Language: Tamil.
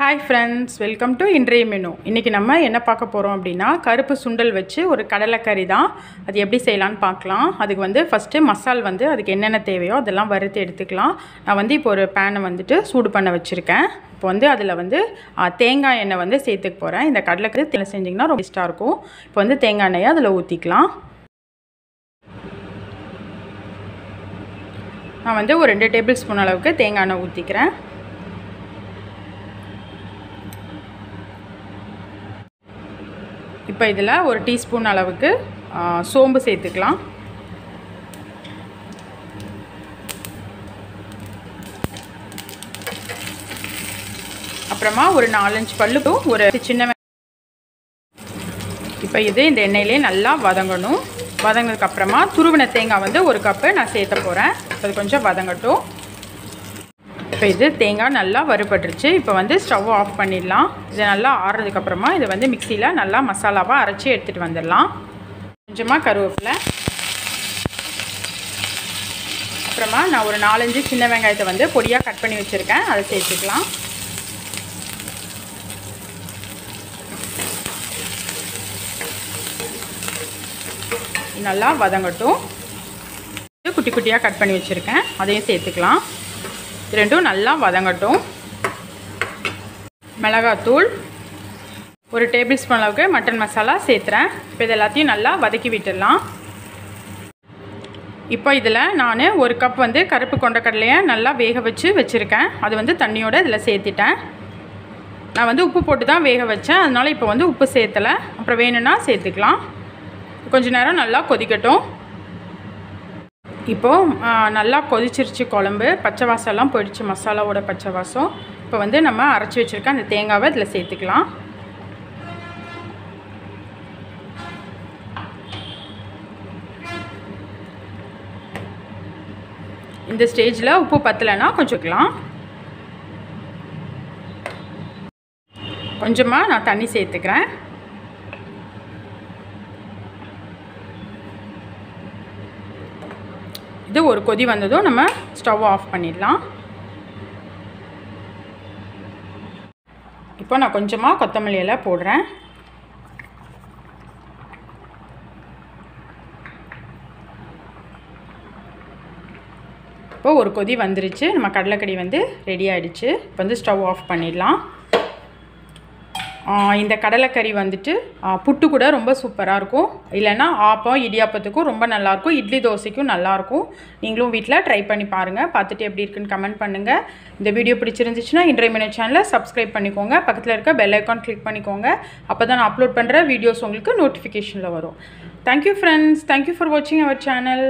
ஹாய் ஃப்ரெண்ட்ஸ் வெல்கம் டு இன்றைய மெனு இன்றைக்கி நம்ம என்ன பார்க்க போகிறோம் அப்படின்னா கருப்பு சுண்டல் வச்சு ஒரு கடலைக்கறி தான். அது எப்படி செய்யலான்னு பார்க்கலாம். அதுக்கு வந்து ஃபஸ்ட்டு மசால் வந்து அதுக்கு என்னென்ன தேவையோ அதெல்லாம் வறுத்து எடுத்துக்கலாம். நான் வந்து இப்போ ஒரு பேனை வந்துட்டு சூடு பண்ண வச்சுருக்கேன். இப்போ வந்து அதில் வந்து தேங்காய் எண்ணெய் வந்து சேர்த்துக்க போகிறேன் இந்த கடலைக்கறி தேங்காய் செஞ்சிங்கன்னா ரொம்ப இஷ்டாக இருக்கும். இப்போ வந்து தேங்காய் எண்ணெயை அதில் ஊற்றிக்கலாம் நான் வந்து ஒரு ரெண்டு டேபிள் ஸ்பூன் அளவுக்கு தேங்காய் எண்ணெய் ஊற்றிக்கிறேன் இப்போ இதில் ஒரு டீஸ்பூன் அளவுக்கு சோம்பு சேர்த்துக்கலாம். அப்புறமா ஒரு நாலஞ்சு பல்லு ஒரு சின்ன இப்போ இது இந்த எண்ணெயிலே நல்லா வதங்கணும். வதங்கினதுக்கப்புறமா துருவின தேங்காய் வந்து ஒரு கப்பு நான் சேர்த்த போகிறேன் அது கொஞ்சம் வதங்கட்டும். இப்போ இது தேங்காய் நல்லா வறுபட்டுருச்சு. இப்போ வந்து ஸ்டவ் ஆஃப் பண்ணிடலாம். இது நல்லா ஆறுறதுக்கப்புறமா இதை வந்து மிக்சியில் நல்லா மசாலாவாக அரைச்சி எடுத்துகிட்டு வந்துடலாம். கொஞ்சமாக கருவேப்பிலை. அப்புறமா நான் ஒரு நாலஞ்சு சின்ன வெங்காயத்தை வந்து பொடியாக கட் பண்ணி வச்சுருக்கேன். அதை சேர்த்துக்கலாம். நல்லா வதங்கட்டும். இது குட்டி குட்டியாக கட் பண்ணி வச்சுருக்கேன். அதையும் சேர்த்துக்கலாம். இது ரெண்டும் நல்லா வதங்கட்டும். மிளகாத்தூள் ஒரு டேபிள் ஸ்பூன் அளவுக்கு மட்டன் மசாலா சேர்த்துறேன். இப்போ இது எல்லாத்தையும் நல்லா வதக்கி விட்டுடலாம். இப்போ இதில் நான் ஒரு கப் வந்து கருப்பு கொண்டக்கடலையை நல்லா வேக வச்சு வச்சுருக்கேன். அது வந்து தண்ணியோடு இதில் சேர்த்துட்டேன். நான் வந்து உப்பு போட்டு தான் வேக வச்சேன். அதனால் இப்போ வந்து உப்பு சேர்த்தலை. அப்புறம் வேணும்னா சேர்த்துக்கலாம். கொஞ்சம் நேரம் நல்லா கொதிக்கட்டும். இப்போது நல்லா கொதிச்சிருச்சு குழம்பு. பச்சை வாசம்லாம் போயிடுச்சு மசாலாவோட பச்சை வாசம். இப்போ வந்து நம்ம அரைச்சி வச்சுருக்க அந்த தேங்காவை இதில் சேர்த்துக்கலாம். இந்த ஸ்டேஜில் உப்பு பத்தலைன்னா கொஞ்சம்க்கலாம் கொஞ்சமாக நான் தண்ணி சேர்த்துக்கிறேன். இது ஒரு கொதி வந்ததும் நம்ம ஸ்டவ் ஆஃப் பண்ணிடலாம். இப்போ நான் கொஞ்சமாக கொத்தமல்லி எல்லாம் போடுறேன். இப்போ ஒரு கொதி வந்துருச்சு. நம்ம கடலைக்கடி வந்து ரெடி ஆகிடுச்சு இப்போ வந்து ஸ்டவ் ஆஃப் பண்ணிடலாம். இந்த கடலைக்கறி வந்துட்டு புட்டு கூட ரொம்ப சூப்பராக இருக்கும். இல்லைன்னா ஆப்பம் இடியாப்பத்துக்கும் ரொம்ப நல்லாயிருக்கும். இட்லி தோசைக்கும் நல்லாயிருக்கும். நீங்களும் வீட்டில் ட்ரை பண்ணி பாருங்கள் பார்த்துட்டு எப்படி இருக்குன்னு கமெண்ட் பண்ணுங்கள் இந்த வீடியோ பிடிச்சிருந்துச்சுன்னா இன்றைய மினி சேனலை சப்ஸ்கிரைப் பண்ணிக்கோங்க. பக்கத்தில் இருக்க பெல் ஐக்கான் கிளிக் பண்ணிக்கோங்க. அப்போ தான் நான் அப்லோட் பண்ணுற வீடியோஸ் உங்களுக்கு நோட்டிஃபிகேஷனில் வரும். தேங்க்யூ ஃப்ரெண்ட்ஸ் தேங்க்யூ ஃபார் வாட்சிங் அவர் சேனல்